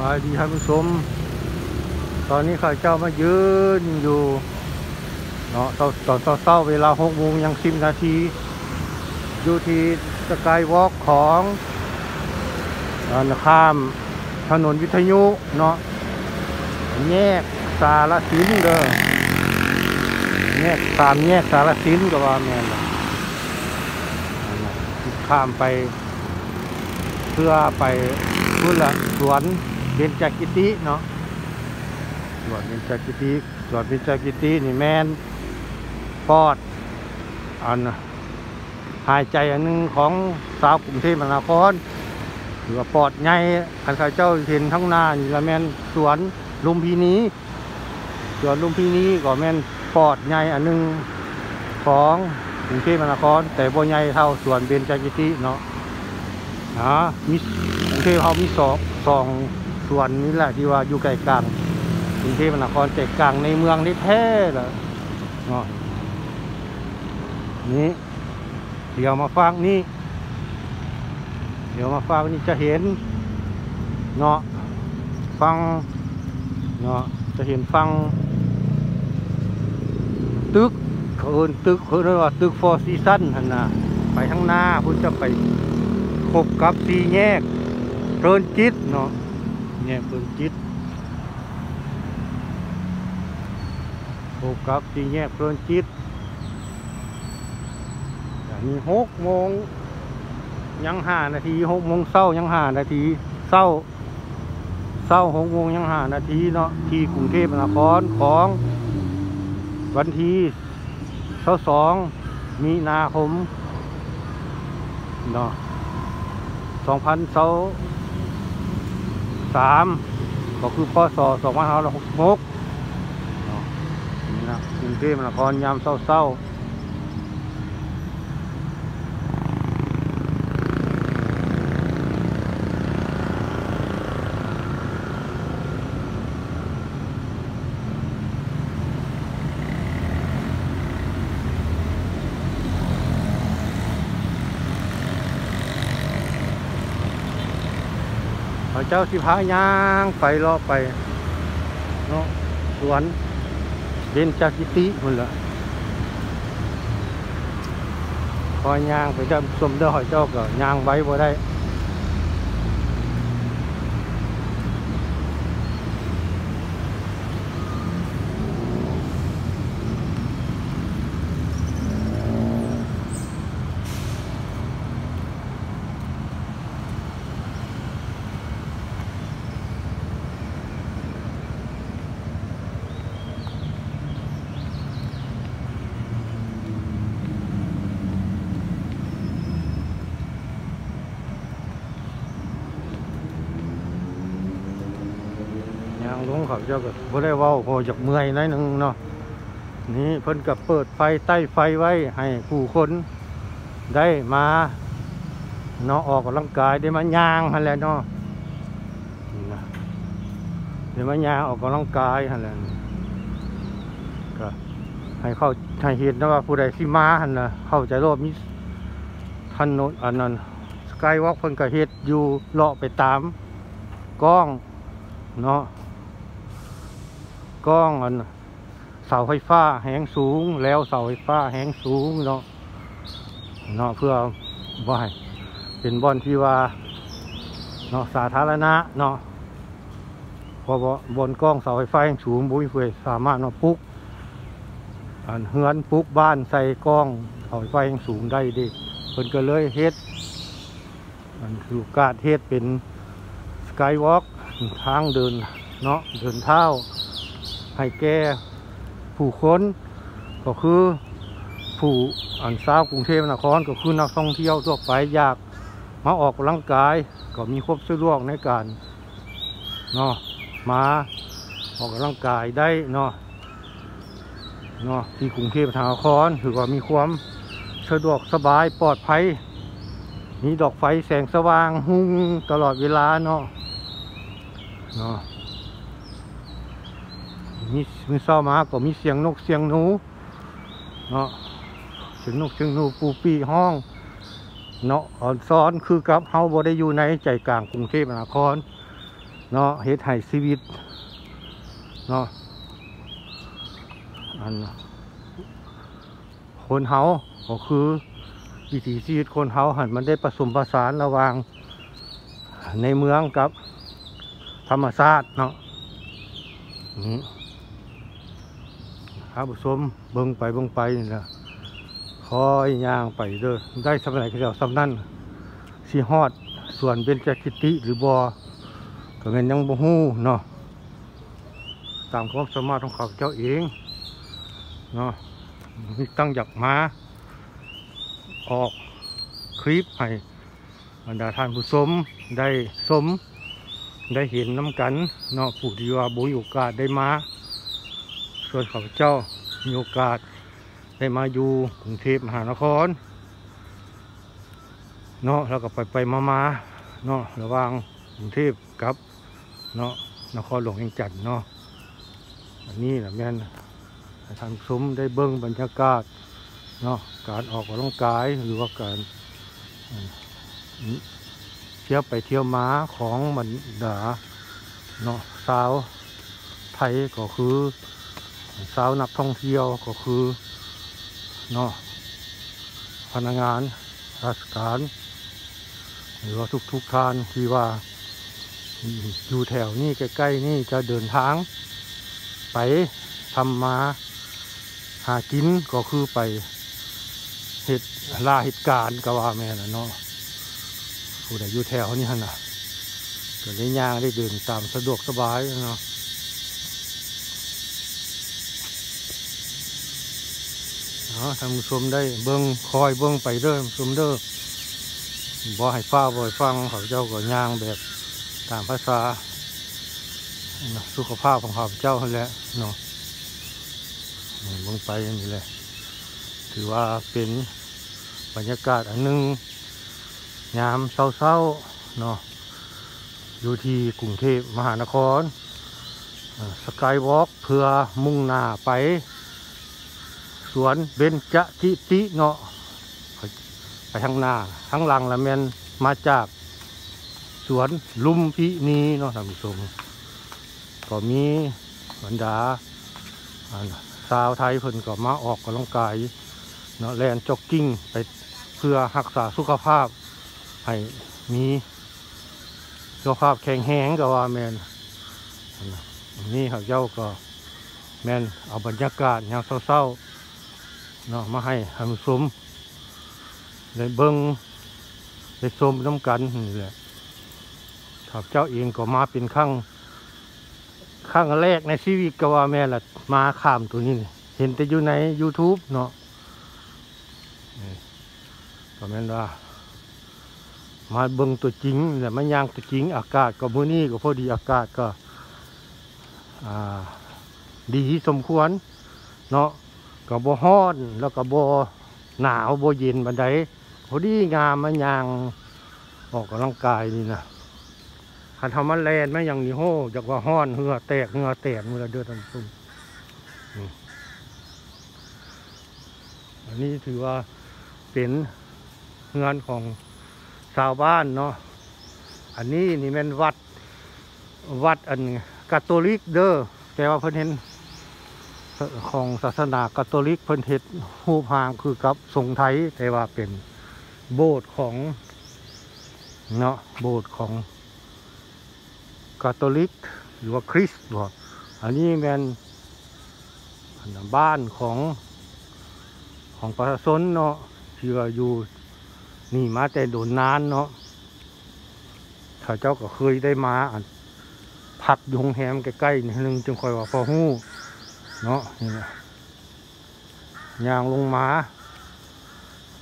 บายดีท่านผู้ชม ตอนนี้ข้าเจ้ามายืนอยู่เนาะตอนตอนเศร้าเวลาหกโมงยังสิบนาที อยู่ที่สกายวอล์กของข้ามถนนวิทยุเนาะแยกสารสินเด้อแยกสามแยกสารสินก็ว่าแม่นข้ามไปเพื่อไปพุ่นละสวน เบญจกิติเนาะสวนเบญจกิติสวนเบญจกิตินี่แมนปอดอันนะหายใจอันหนึงของสาวกรุงเทพมหานครหรือว่าปอดใหญ่อันข้าเจ้าเห็นทั้งหน้านี่ละแมนสวนลุมพินีสวนลุมพินีก็แมนปอดใหญ่อันหนึงของกรุงเทพมหานคร แต่บ่ใหญ่เท่าสวนเบญจกิติเนาะนะมีกรุงเทพเขามีสองสอง ส่วนนี้แหละที่ว่าอยู่ไกลกลางกรุงเทพมหานครใจกลางในเมืองนี่แท้เลยเนาะนี่เดี๋ยวมาฟังนี่เดี๋ยวมาฟังนี่จะเห็นเนาะฟังเนาะจะเห็นฟังตึกเขาเอินตึกเขาเรียกว่าตึกฟอร์ซีซันหันนะไปข้างหน้าพุ่นจะไปพบกับสีแยกเพลินจิตเนาะ แยกเพลินจิตพบกับสีแยกเพลินจิตอย่างนี้หกโมงยังห้านาทีหกโมงเศร้ายังห้านาทีเศร้าเศร้าหกโมงยังห้านาทีเนาะที่กรุงเทพมหานครของวันที่เสาสองมีนาคมเนาะสองพันเสาสา 3ก็คือพศ2566นี่นะกรุงเทพมหานครยามเศร้าๆ เศร้าเจ้าสิพายางไปเลาะไปเนาะสวนเบนจกิติคนละพอยางไปเดิมสมเด้อหอยเจ้าก็ยางไว้บ่ได้ ยางลงเจ้าก็บ่ได้เว้าพอจากเมื่อยน้อยหนึงเนาะนี่เพิ่นก็เปิดไฟใต้ไฟไว้ให้ผู้คนได้มาเนาะออกกำลังกายได้มาย่างหั่นแหละเนาะได้มาย่างออกกำลังกายหั่นแหละก็ให้เข้าให้เห็นนะว่าผู้ใดสิมาหันนะเข้าใจรอบมีถนนอันนั้นสกายวอล์กเพิ่นก็เฮ็ดอยู่เลาะไปตามกล้องเนาะ กล้องอันเสาไฟฟ้าแหงสูง แล้วเสาไฟฟ้าแหงสูงเนาะเนาะเพื่อว่าให้เป็นบอนที่ว่าเนาะสาธารณะเนาะพราะว่บนกล้องเสาไฟฟ้าแหงสูงบุ้ยเฟยสามารถมาะปลุกอันเฮือนปลุกบ้านใส่กล้องเสาไฟฟ้าแหงสูงได้ดิเพิ่นก็เลยเฮ็ดอันคือการเฮ็ดเป็นสกายวอล์กทางเดินเนาะเดินเท้า ให้แก่ผู้คนก็คือผู้อันสาวกรุงเทพมหานครก็คือนักท่องเที่ยวทั่วไปอยากมาออกกำลังกายก็มีความสะดวกในการเนาะมาออกกำลังกายได้เนาะเนาะที่กรุงเทพมหานครถือว่ามีความสะดวกสบายปลอดภัย มีดอกไฟแสงสว่างหุ่งตลอดเวลาเนาะเนาะ มีมีเศร้ามาก็มีเสียงนกเสียงหนูเนาะเสียงนกเสียงหนูปูปีห้องเนาะอ่อนซ้อนคือกับเฮาบ่ได้อยู่ในใจกลางกรุงเทพมหานครเนาะเฮ็ดให้ชีวิตเนาะอันคนเฮาก็คือวิถีชีวิตคนเฮาหันมันได้ผสมผสานระหว่างในเมืองกับธรรมชาติเนาะนี่ ครับผู้ชมเบิ่งไปเบิ่งไปนี่แหละคอยย่างไปเด้อได้สำไหนก็เดียวสำนั่นสีฮอดส่วนเบญจกิติหรือบอก็เงินยังบ่ฮู้เนาะตามความสามารถของเขาเจ้าเองเนาะมีตั้งอยากมาออกคลิปให้บรรดาท่านผู้ชมได้ชมได้เห็นน้ำกันเนาะผู้ที่ว่าบุญโอกาสได้มา ส่วนข้าพเจ้ามีโอกาสได้มาอยู่กรุงเทพมหานครเนาะแล้วก็ไปไปมามาเนาะระหว่างกรุงเทพกับเนาะนครหลวงแห่งจันทน์เนาะอันนี้แหละแม่นทานผู้มได้เบิ้งบรรยากาศเนาะการออกกำลังกายหรือว่าการเที่ยวไปเที่ยวมาของบรรดาเนาะสาวไทยก็คือ สาวนักท่องเที่ยวก็คือเนาะพนักงานราชการ หรือว่าทุกๆท่านที่ว่าอยู่แถวนี้ใกล้ๆนี่จะเดินทาง ไปทำมาหากินก็คือไปเหตุลาเหตุการณ์ก็ว่าแม่นะเนาะผู้ใดอยู่แถวนี้หั่นะก็ได้ย่างได้เดินตามสะดวกสบายเนาะ เอาท่านผู้ชมได้เบิ้งคอยเบิ้งไปเด้อท่านผู้ชมเด้อบ่ให้ฟ้าบ่ให้ฟังเขาเจ้าก็ย่างแบบตามภาษาสุขภาพของเขาเจ้าแหละเนาะเบิ้งไปนี้แหละถือว่าเป็นบรรยากาศอันหนึงยามเศร้าๆเนาะอยู่ที่กรุงเทพมหานครสกายวอล์กเพื่อมุ่งหน้าไป สวนเบญจกิติเนาะไปทางหน้าทางหลังละแมนมาจากสวนลุมพินีเนาะท่านผู้ชมก็มีบรรดาสาวไทยเพิ่นก็มาออกกำลังกายเนาะแลนจ็อกกิ้งไปเพื่อรักษาสุขภาพ ให้มีสุขภาพแข็งแรงก็ว่าแมนนี่เขาเจ้าก็แมนเอาบรรยากาศยามเศร้าๆ เนาะมาให้ท่านผู้ชมได้เบิ้งได้ชมน้ำกันนี่แหละข้าพเจ้าเองก็มาเป็นครั้งครั้งแรกในชีวิตก็ว่าแม่ละมาข้ามตัวนี้นเห็นแต่อยู่ใน YouTube เนาะก็แม่นว่า มาเบิ้งตัวจริงแหละมันย่างตัวจริง อากาศก็มื้อนี้ก็พอดีอากาศก็ดีสมควร เนาะ ก็บ่ฮ้อนแล้วก็บ่หนาวบ่เย็นบันไดพอดีงามมันยางออกกำลังกายนี่นะคันทำมันแลนไม่อย่างนี้โหจากว่าฮ้อนเหงื่อแตกเหงื่อแตกมือละเดือดทันซุ่มอันนี้ถือว่าเป็นงานของชาวบ้านเนาะ อันนี้นี่แม่นวัดวัดอันกาโตลิกเด้อแต่ว่าเพิ่นเห็น ของศาสนากาโตลิกเพิ่นเฮ็ดรูปหางคือกับทรงไทยแต่ว่าเป็นโบสถ์ของเนาะโบสถ์ของกาโตลิกหรือว่าคริสต์บ่อันนี้แม่นอันบ้านของของประชาชนเนาะที่ว่าอยู่นี่มาแต่โดนนานเนาะข้าเจ้าก็เคยได้มาอันพักอยงแรมใกล้ๆนี่นึงจึงค่อยว่าพอฮู้ เนาะนี่นะยางลงมา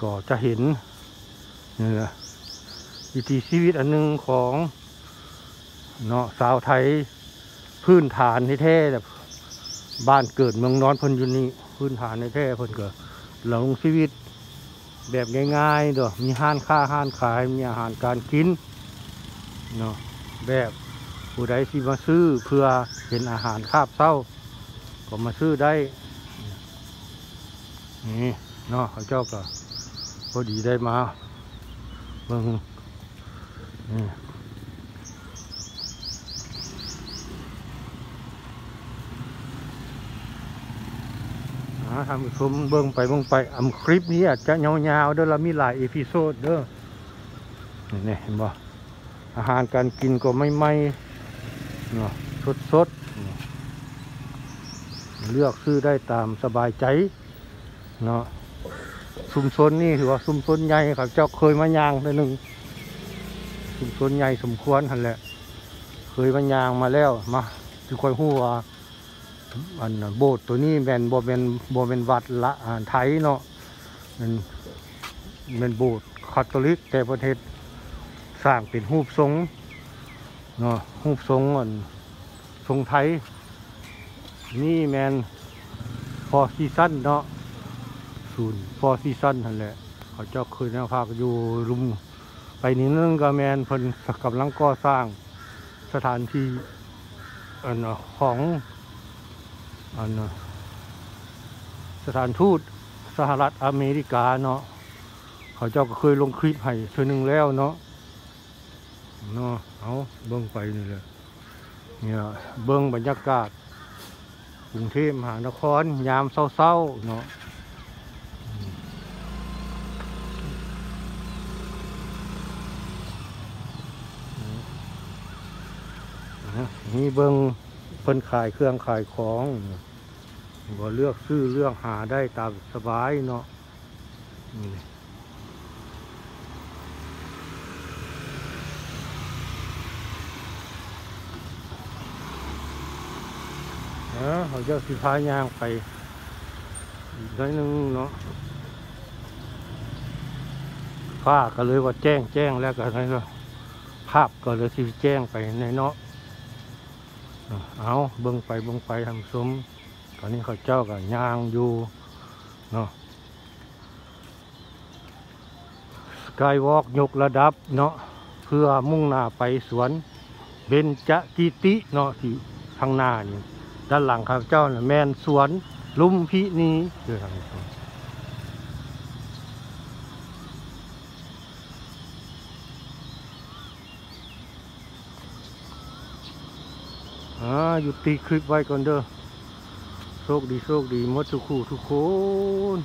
ก็จะเห็นนี่แหละวิถีชีวิตอันหนึ่งของเนาะสาวไทยพื้นฐานแท้แบบบ้านเกิดเมืองนอนเพิ่นอยู่นี่พื้นฐานแท้ๆเพิ่นก็หลงชีวิตแบบง่ายๆเด้อมีห้านค้าห้านขายมีอาหารการกินเนาะแบบผู้ใดที่มาซื้อเพื่อเห็นอาหารคาบเศร้า ก็มาซื้อได้ นี่เนาะเขาเจ้าก็พอดีได้มาเบิ่งนี่ทำชมเบิ่งไปเบิ่งไปอำคลิปนี้อาจจะยาวๆเด้อเรามีหลายอีพิโซดเด้อนี่เห็นบ่อาหารการกินก็ไม่ไม่เนาะสด เลือกซื้อได้ตามสบายใจเนาะชุมชนนี่ถือว่าชุมชนใหญ่ครับเจ้าเคยมายางได้หนึ่งชุมชนใหญ่สมควรหันแหละ เคยมายางมาแล้วมาคือคอยหู้ว่าอันโบสถ์ตัวนี้แม่นบ่แม่นบ่แมนวัดละอ่าไทยเนาะมันแม่นโบสถ์คาทอลิกแต่ประเทศสร้างเป็นรูปทรงเนาะรูปทรงอันทรงไทย นี่แมนฟอซีซันเนาะศูนย์ฟอซีซันนั่นแหละเขาเจ้าเคยนะพาก็อยู่รุม ไปนี่นึงก็แมนเพิ่นกำลังก่อสร้างสถานที่อันของอันสถานทูตสหรัฐอเมริกาเนาะเขาเจ้าก็เคยลงคลิปให้เธอหนึ่งแล้วเนาะเนาะเอาเบิ้งไปนี่เลยเนี่ยเบิ้งบรรยากาศ กรุงเทพมหานคร ยามเศร้าๆเนาะนี่เบิ้งเพิ่นขายเครื่องขายของบ่เลือกซื้อเลือกหาได้ตามสบายเนาะ อเขาจ้าสิพายางไปน้อยหนึงเนาะฟ้าก็เลยว่าแจ้งแจ้งแล้วก็นั่นก็ภาพก็เลยที่แจ้งไปในเนาะเอาเบิ่งไปเบิ่งไปทำซุ้มตอนนี้เขาเจ้ากับยางอยู่เนาะสกายวอล์กยกระดับเนาะเพื่อมุ่งหน้าไปสวนเบญจกิติเนาะที่ข้างหน้านี่ ด้านหลังข้าพเจ้าน่ะแมนสวน ลุมพินีคือทางนี้อ่าหยุดตีคลิปไว้ก่อนเด้อโชคดีโชคดีมดทุกคู่ทุกคน